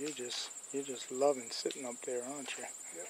You're just you're just loving sitting up there, aren't you? Yep.